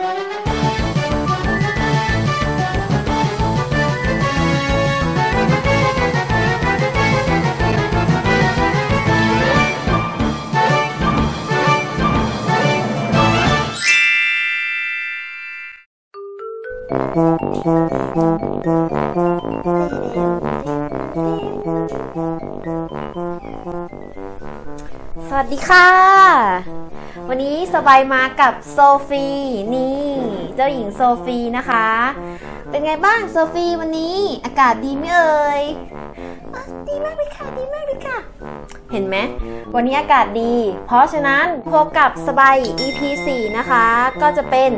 สวัสดีค่ะ วันนี้สบายมากับโซฟีนี่ เจ้าหญิงโซฟีนะคะ เป็นไงบ้างโซฟีวันนี้อากาศดีไหมเอ่ยดีมากเลยค่ะดีมากเลยค่ะ เห็นไหม วันนี้อากาศดี เพราะฉะนั้นพบกับสบาย EP 4 นะคะ ก็จะเป็น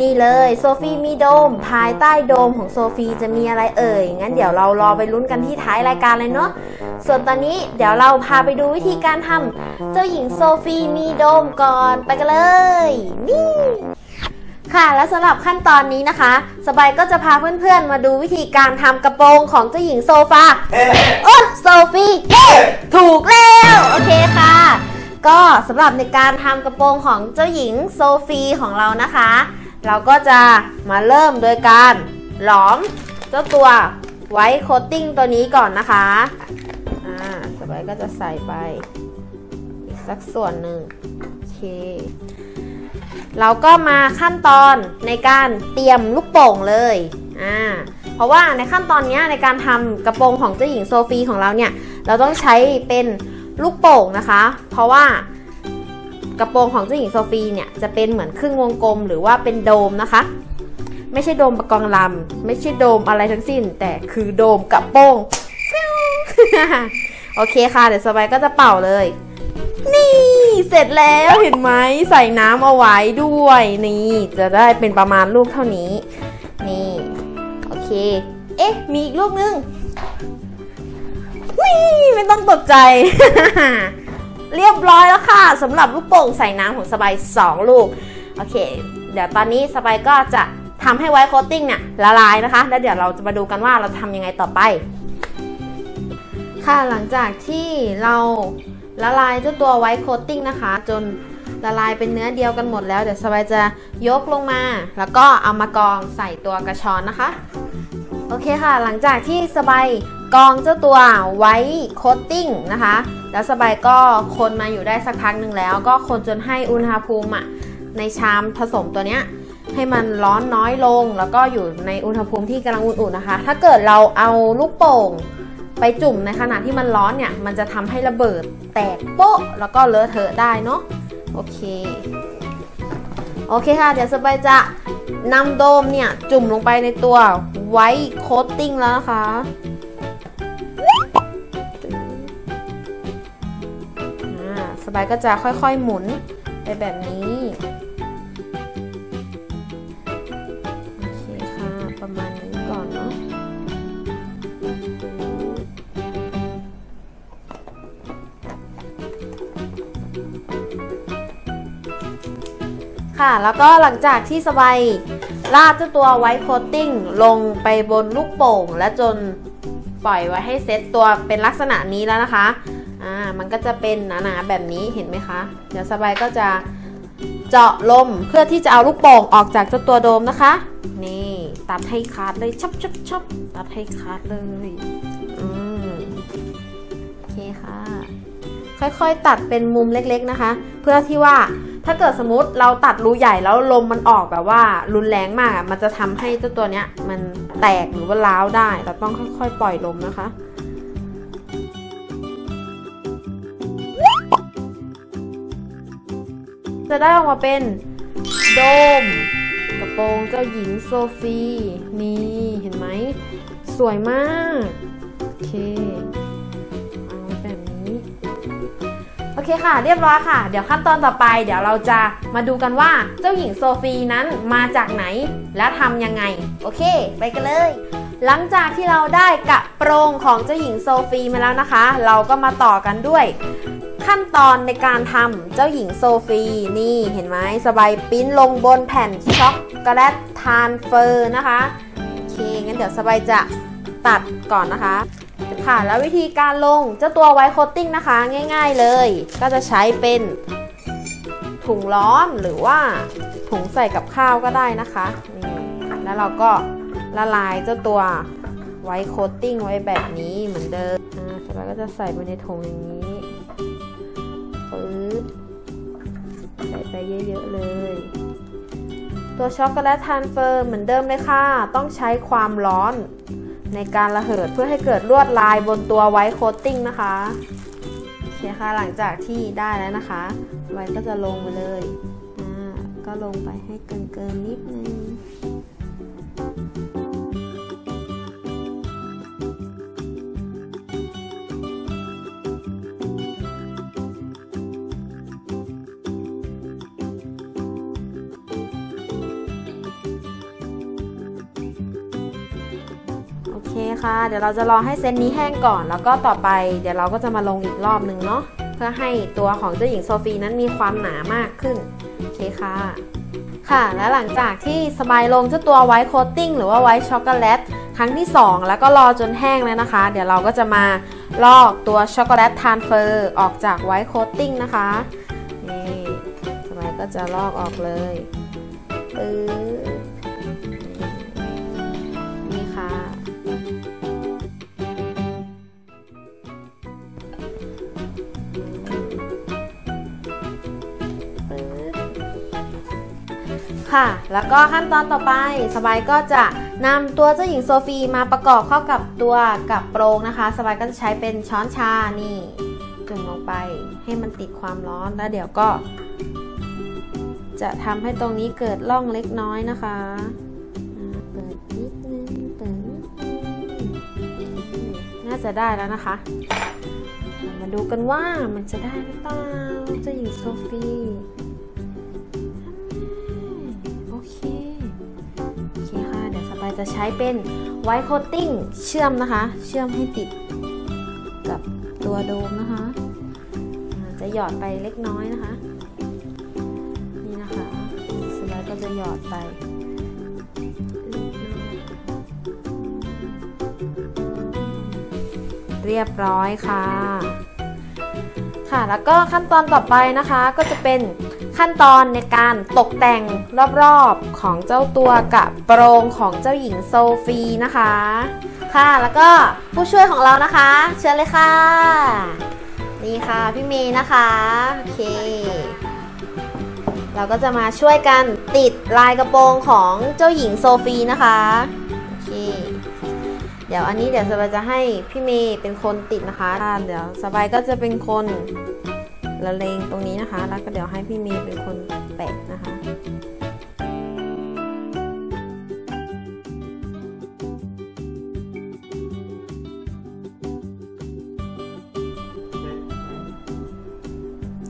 นี่เลยโซฟีมีโดม ภายใต้โดมของโซฟีจะมีอะไรเอ่ย งั้นเดี๋ยวเรารอไปลุ้นกันที่ท้ายรายการเลยเนาะ ส่วนตอนนี้เดี๋ยวเราพาไปดูวิธีการทำเจ้าหญิงโซฟีมีโดมก่อน ไปกันเลย นี่ ค่ะและสำหรับขั้นตอนนี้นะคะ สบายก็จะพาเพื่อนๆ มาดูวิธีการทำกระโปรงของเจ้าหญิงโซฟาโอ้โซฟีเย้ถูกแล้วโอเคค่ะ ก็สำหรับในการทำกระโปรงของเจ้าหญิงโซฟีของเรานะคะ เราก็จะมาเริ่มโดยการหลอมเจ้าตัว white coating ตัวนี้ก่อนนะคะอ่าสบายก็จะใส่ไปอีกสักส่วนหนึ่งโอเค เราก็มาขั้นตอนในการเตรียมลูกโป่งเลยอ่าเพราะว่าในขั้นตอนนี้ในการทำกระโปรงของเจ้าหญิงโซฟีของเราเนี่ย เราต้องใช้เป็นลูกโป่งนะคะ เพราะว่ากระโปรงของเจ้าหญิงโซฟีเนี่ยจะเป็นเหมือนครึ่งวงกลมหรือว่าเป็นโดมนะคะ ไม่ใช่โดมประกองลำไม่ใช่โดมอะไรทั้งสิ้น แต่คือโดมกระโปรงโอเคค่ะ เดี๋ยวสบายก็จะเป่าเลย นี่ เสร็จแล้วเห็นไหมใส่น้ำเอาไว้ด้วย นี่ จะได้เป็นประมาณลูกเท่านี้ นี่ โอเค เอ๊ะ มีอีกลูกนึงนี่ไม่ต้องตกใจ เรียบร้อยแล้วค่ะสำหรับลูกโป่งใส่น้ำของสบาย2ลูก โอเค เดี๋ยวตอนนี้สบายก็จะทำให้ white coating เนี่ยละลายนะคะ แล้วเดี๋ยวเราจะมาดูกันว่าเราทำยังไงต่อไป ค่ะหลังจากที่เรา ละลายเจ้าตัว white coating นะคะ จนละลายเป็นเนื้อเดียวกันหมดแล้ว เดี๋ยวสบายจะยกลงมา แล้วก็เอามากรองใส่ตัวกระชอนนะคะ โอเคค่ะ หลังจากที่สบายกรองเจ้าตัว white coatingนะคะ แล้วสบายก็คนมาอยู่ได้สักพักหนึ่งแล้ว ก็คนจนให้อุณหภูมิอะในชามผสมตัวเนี้ยให้มันร้อนน้อยลง แล้วก็อยู่ในอุณหภูมิที่กำลังอุ่นๆนะคะ ถ้าเกิดเราเอาลูกโป่ง ไปจุ่มในขณะที่มันร้อนเนี่ย มันจะทำให้ระเบิดแตกโป๊ะ แล้วก็เลอะเทอะได้เนาะโอเค โอเคค่ะ เดี๋ยวสบายจะนำโดมเนี่ย จุ่มลงไปในตัว white coating แล้วนะคะสบายก็จะค่อยๆหมุนไปแบบนี้ ค่ะ แล้วก็หลังจากที่สบายราดเจ้าตัวไวท์โคตติ้งลงไปบนลูกโป่ง และจนปล่อยไว้ให้เซตตัวเป็นลักษณะนี้แล้วนะคะ อ่า มันก็จะเป็นหนาๆแบบนี้เห็นไหมคะ เดี๋ยวสบายก็จะเจาะลมเพื่อที่จะเอาลูกโป่งออกจากเจ้าตัวโดมนะคะ นี่ตัดให้ขาดเลยชับชับชับตัดให้ขาดเลย อืมโอเคค่ะ ค่อยๆตัดเป็นมุมเล็กๆนะคะ เพื่อที่ว่า ถ้าเกิดสมมติเราตัดรูใหญ่แล้วลมมันออกแบบว่ารุนแรงมาก มันจะทำให้เจ้าตัวเนี้ยมันแตกหรือว่าร้าวได้ เราต้องค่อยๆ ปล่อยลมนะคะจะได้ออกมาเป็นโดม กระโปรงเจ้าหญิงโซฟี นี่ เห็นไหม สวยมาก โอเค เคค่ะเรียบร้อยค่ะ เดี๋ยวขั้นตอนต่อไปเดี๋ยวเราจะมาดูกันว่าเจ้าหญิงโซฟีนั้นมาจากไหนและทำยังไง โอเค ไปกันเลย หลังจากที่เราได้กระโปรงของเจ้าหญิงโซฟีมาแล้วนะคะ เราก็มาต่อกันด้วย ขั้นตอนในการทำเจ้าหญิงโซฟีนี่เห็นไหมสบายปิ้นลงบนแผ่นช็อกโกแลต transfer นะคะโอเคงั้นเดี๋ยวสบายจะตัดก่อนนะคะ ค่ะแล้ววิธีการลงเจ้าตัว white coating นะคะง่าย ๆเลย ก็จะใช้เป็นถุงล้อมหรือว่าถุงใส่กับข้าวก็ได้นะคะนี่แล้วเราก็ละลายเจ้าตัวไวโคตติ้งไว้แบบนี้เหมือนเดิมอ่าเสร็จแล้วก็จะใส่ไปในถุงอย่างนี้ปึ๊บใส่ไปเยอะๆเลย ตัวช็อกโกแลตทานเฟอร์เหมือนเดิมเลยค่ะ ต้องใช้ความร้อน ในการระเหิดเพื่อให้เกิดลวดลายบนตัวไวท์โคตติ้งนะคะโอเคค่ะหลังจากที่ได้แล้วนะคะ ไว้ก็จะลงไปเลยก็ลงไปให้เกินๆนิดนึง ค่ะ เดี๋ยวเราจะรอให้เซตนี้แห้งก่อน แล้วก็ต่อไปเดี๋ยวเราก็จะมาลงอีกรอบหนึ่งเนาะ เพื่อให้ตัวของเจ้าหญิงโซฟีนั้นมีความหนามากขึ้น โอเคค่ะ ค่ะ และหลังจากที่สบายลงเจ้าตัว white coating หรือว่า white chocolate ครั้งที่ 2 แล้วก็รอจนแห้งแล้วนะคะ เดี๋ยวเราก็จะมาลอกตัวช็อกโกแลต transfer ออกจาก white coating นะคะ นี่สบายก็จะลอกออกเลยปึ๊บ ค่ะ แล้วก็ขั้นตอนต่อไปสบายก็จะนำตัวเจ้าหญิงโซฟีมาประกอบเข้ากับตัวกับโปรงนะคะ สบายก็จะใช้เป็นช้อนชานี่จุ่มลงไปให้มันติดความร้อนแล้วเดี๋ยวก็ จะทำให้ตรงนี้เกิดร่องเล็กน้อยนะคะเปิดนิดนึงเปิดนิดนึงน่าจะได้แล้วนะคะ มาดูกันว่ามันจะได้หรือเปล่าเจ้าหญิงโซฟี จะใช้เป็นไวท์โคตติ้งเชื่อมนะคะ เชื่อมให้ติดกับตัวโดมนะคะ จะหยอดไปเล็กน้อยนะคะ นี่นะคะสบายก็จะหยอดไปเรียบร้อยค่ะ ค่ะ แล้วก็ขั้นตอนต่อไปนะคะ ก็จะเป็น ขั้นตอนในการตกแต่งรอบๆของเจ้าตัวกับโปรงของเจ้าหญิงโซฟีนะคะ ค่ะแล้วก็ผู้ช่วยของเรานะคะ เชิญเลยค่ะ นี่ค่ะพี่เมย์นะคะโอเค เราก็จะมาช่วยกันติดลายกระโปรงของเจ้าหญิงโซฟีนะคะโอเคเดี๋ยวอันนี้เดี๋ยวสบายจะให้พี่เมย์เป็นคนติดนะคะอ่าเดี๋ยวสบายก็จะเป็นคน ละเลงตรงนี้นะคะ แล้วก็เดี๋ยวให้พี่เมย์เป็นคนแปะนะคะ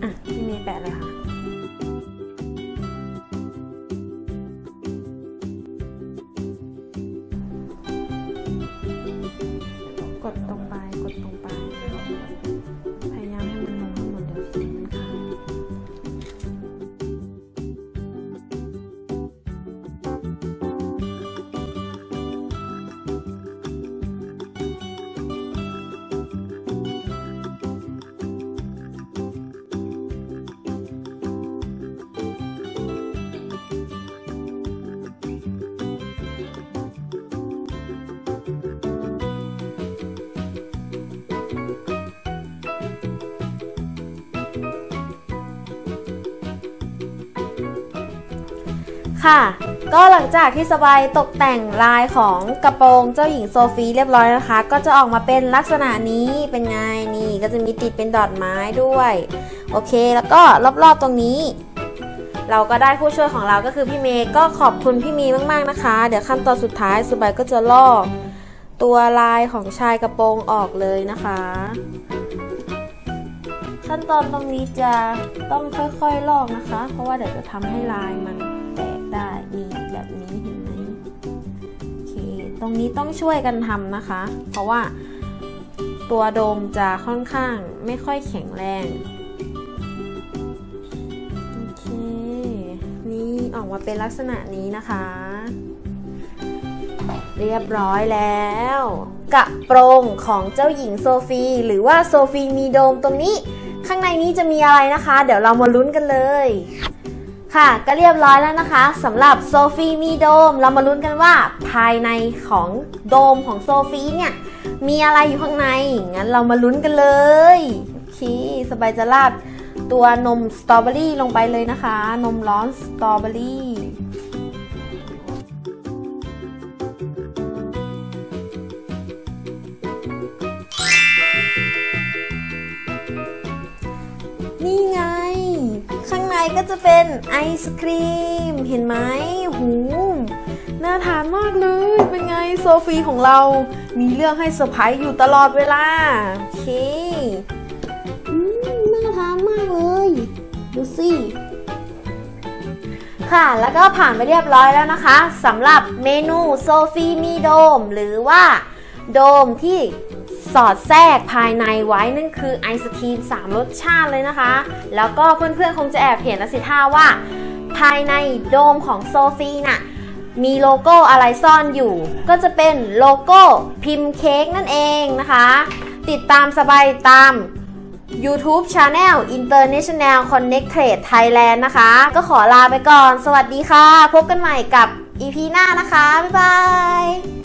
อะพี่เมย์แปะเลยค่ะ ค่ะ ก็หลังจากที่สบายตกแต่งลายของกระโปรงเจ้าหญิงโซฟีเรียบร้อยนะคะ ก็จะออกมาเป็นลักษณะนี้เป็นไงนี่ก็จะมีติดเป็นดอทไม้ด้วย โอเค แล้วก็รอบๆตรงนี้ เราก็ได้ผู้ช่วยของเราก็คือพี่เมย์ก็ขอบคุณพี่เมย์มากๆนะคะ เดี๋ยวขั้นตอนสุดท้ายสบายก็จะลอก ตัวลายของชายกระโปรงออกเลยนะคะขั้นตอนตรงนี้จะต้องค่อยๆลอกนะคะ เพราะว่าเดี๋ยวจะทำให้ลายมัน ดีแบบนี้เห็นไหมโอเค ตรงนี้ต้องช่วยกันทำนะคะ เพราะว่าตัวโดมจะค่อนข้างไม่ค่อยแข็งแรงโอเคนี่ออกมาเป็นลักษณะนี้นะคะ เรียบร้อยแล้วกระโปรงของเจ้าหญิงโซฟี หรือว่าโซฟีมีโดมตรงนี้ ข้างในนี้จะมีอะไรนะคะ เดี๋ยวเรามาลุ้นกันเลย ค่ะก็เรียบร้อยแล้วนะคะสำหรับโซฟีมีโดม เรามาลุ้นกันว่าภายในของโดมของโซฟีเนี่ย มีอะไรอยู่ข้างใน งั้นเรามาลุ้นกันเลยโอเคสบายจะราดตัวนมสตรอเบอรี่ลงไปเลยนะคะ นมร้อนสตรอเบอรี่ ก็จะเป็นไอศครีม เห็นไหมหูน่าทานมากเลย เป็นไงโซฟีของเรา มีเรื่องให้เซอร์ไพรส์อยู่ตลอดเวลา โอเคอืมน่าทานมากเลย ดูสิค่ะแล้วก็ผ่านไปเรียบร้อยแล้วนะคะสำหรับเมนูโซฟีมีโดม หรือว่าโดมที่ สอดแทรกภายในไว้นั่นคือไอศครีม3รสชาติเลยนะคะ แล้วก็เพื่อนๆคงจะแอบเห็นแล้วสิท่าว่า ภายในโดมของโซฟีน่ะมีโลโก้อะไรซ่อนอยู่ ก็จะเป็นโลโก้พิมพ์เค้กนั่นเองนะคะ ติดตามสบายตาม YouTube Channel International Connected Thailand นะคะ ก็ขอลาไปก่อน สวัสดีค่ะ พบกันใหม่กับ EP หน้านะคะ บ๊ายบาย